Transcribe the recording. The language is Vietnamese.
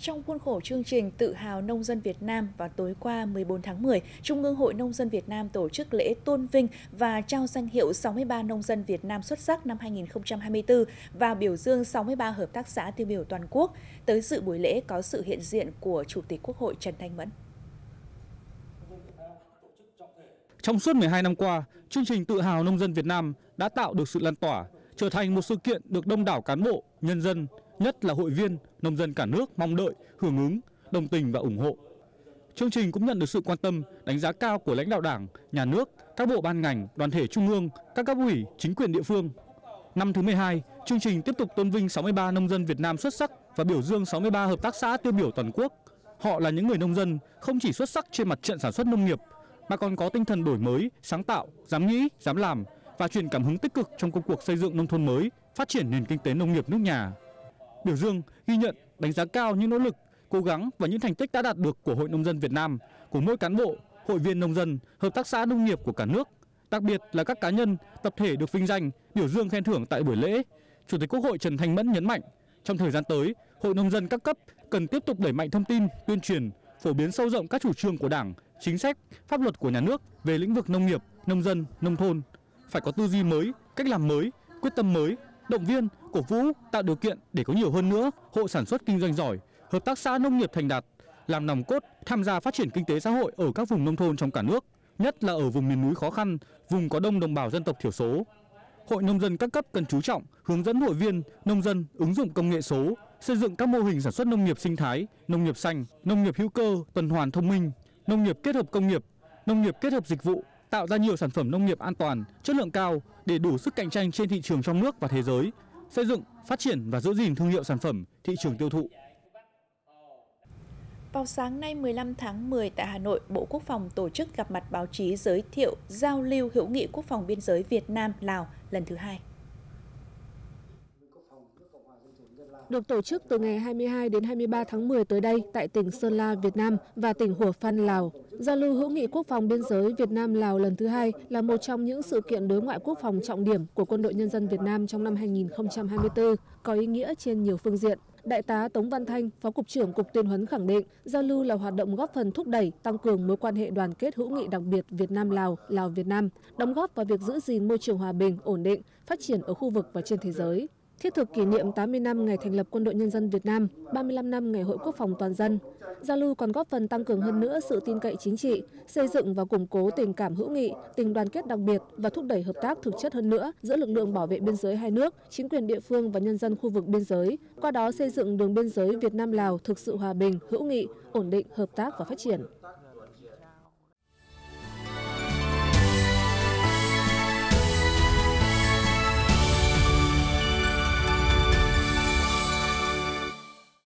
Trong khuôn khổ chương trình Tự hào nông dân Việt Nam vào tối qua 14 tháng 10, Trung ương Hội Nông dân Việt Nam tổ chức lễ tôn vinh và trao danh hiệu 63 nông dân Việt Nam xuất sắc năm 2024 và biểu dương 63 hợp tác xã tiêu biểu toàn quốc. Tới dự buổi lễ có sự hiện diện của Chủ tịch Quốc hội Trần Thanh Mẫn. Trong suốt 12 năm qua, chương trình Tự hào nông dân Việt Nam đã tạo được sự lan tỏa, trở thành một sự kiện được đông đảo cán bộ, nhân dân, nhất là hội viên, nông dân cả nước mong đợi, hưởng ứng, đồng tình và ủng hộ. Chương trình cũng nhận được sự quan tâm, đánh giá cao của lãnh đạo Đảng, Nhà nước, các bộ ban ngành, đoàn thể trung ương, các cấp ủy, chính quyền địa phương. Năm thứ 12, chương trình tiếp tục tôn vinh 63 nông dân Việt Nam xuất sắc và biểu dương 63 hợp tác xã tiêu biểu toàn quốc. Họ là những người nông dân không chỉ xuất sắc trên mặt trận sản xuất nông nghiệp mà còn có tinh thần đổi mới, sáng tạo, dám nghĩ, dám làm và truyền cảm hứng tích cực trong công cuộc xây dựng nông thôn mới, phát triển nền kinh tế nông nghiệp nước nhà biểu dương, ghi nhận, đánh giá cao những nỗ lực, cố gắng và những thành tích đã đạt được của Hội nông dân Việt Nam, của mỗi cán bộ, hội viên nông dân, hợp tác xã nông nghiệp của cả nước, đặc biệt là các cá nhân, tập thể được vinh danh, biểu dương khen thưởng tại buổi lễ. Chủ tịch Quốc hội Trần Thanh Mẫn nhấn mạnh, trong thời gian tới, Hội nông dân các cấp cần tiếp tục đẩy mạnh thông tin, tuyên truyền, phổ biến sâu rộng các chủ trương của Đảng, chính sách, pháp luật của nhà nước về lĩnh vực nông nghiệp, nông dân, nông thôn. Phải có tư duy mới, cách làm mới, quyết tâm mới, động viên, cổ vũ, tạo điều kiện để có nhiều hơn nữa hộ sản xuất kinh doanh giỏi, hợp tác xã nông nghiệp thành đạt, làm nòng cốt tham gia phát triển kinh tế xã hội ở các vùng nông thôn trong cả nước, nhất là ở vùng miền núi khó khăn, vùng có đông đồng bào dân tộc thiểu số. Hội nông dân các cấp cần chú trọng hướng dẫn hội viên, nông dân ứng dụng công nghệ số, xây dựng các mô hình sản xuất nông nghiệp sinh thái, nông nghiệp xanh, nông nghiệp hữu cơ, tuần hoàn thông minh, nông nghiệp kết hợp công nghiệp, nông nghiệp kết hợp dịch vụ, tạo ra nhiều sản phẩm nông nghiệp an toàn, chất lượng cao để đủ sức cạnh tranh trên thị trường trong nước và thế giới, xây dựng, phát triển và giữ gìn thương hiệu sản phẩm, thị trường tiêu thụ. Vào sáng nay 15 tháng 10 tại Hà Nội, Bộ Quốc phòng tổ chức gặp mặt báo chí giới thiệu giao lưu hữu nghị quốc phòng biên giới Việt Nam Lào lần thứ hai. Được tổ chức từ ngày 22 đến 23 tháng 10 tới đây tại tỉnh Sơn La, Việt Nam và tỉnh Hủa Phan, Lào. Giao lưu hữu nghị quốc phòng biên giới Việt Nam-Lào lần thứ hai là một trong những sự kiện đối ngoại quốc phòng trọng điểm của Quân đội Nhân dân Việt Nam trong năm 2024, có ý nghĩa trên nhiều phương diện. Đại tá Tống Văn Thanh, Phó Cục trưởng Cục Tuyên huấn khẳng định, giao lưu là hoạt động góp phần thúc đẩy, tăng cường mối quan hệ đoàn kết hữu nghị đặc biệt Việt Nam-Lào, Lào-Việt Nam, đóng góp vào việc giữ gìn môi trường hòa bình, ổn định, phát triển ở khu vực và trên thế giới thiết thực kỷ niệm 80 năm ngày thành lập Quân đội Nhân dân Việt Nam, 35 năm ngày Hội Quốc phòng toàn dân. Giao lưu còn góp phần tăng cường hơn nữa sự tin cậy chính trị, xây dựng và củng cố tình cảm hữu nghị, tình đoàn kết đặc biệt và thúc đẩy hợp tác thực chất hơn nữa giữa lực lượng bảo vệ biên giới hai nước, chính quyền địa phương và nhân dân khu vực biên giới, qua đó xây dựng đường biên giới Việt Nam Lào thực sự hòa bình, hữu nghị, ổn định, hợp tác và phát triển.